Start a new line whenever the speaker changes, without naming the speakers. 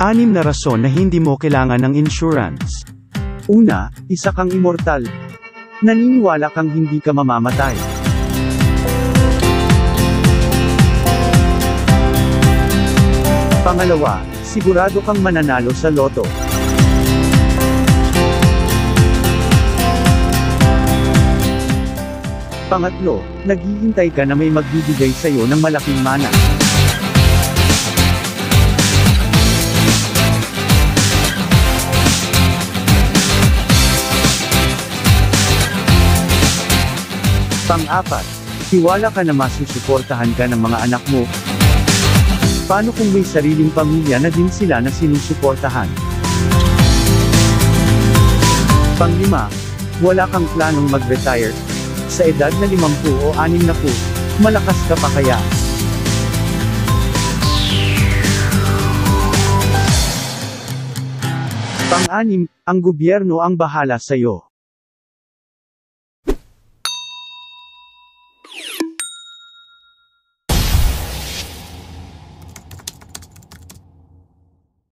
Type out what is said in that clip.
Anim na rason na hindi mo kailangan ng insurance.
Una, isa kang immortal. Naniniwala kang hindi ka mamamatay. Pangalawa, sigurado kang mananalo sa loto. Pangatlo, naghihintay ka na may magbibigay sa'yo ng malaking mana. Pang-apat, tiwala ka na masusuportahan ka ng mga anak mo. Paano kung may sariling pamilya na din sila na sinusuportahan? Panglima, wala kang planong mag-retire. Sa edad na 50 o 60, malakas ka pa kaya? Pang-anim, ang gobyerno ang bahala sa'yo.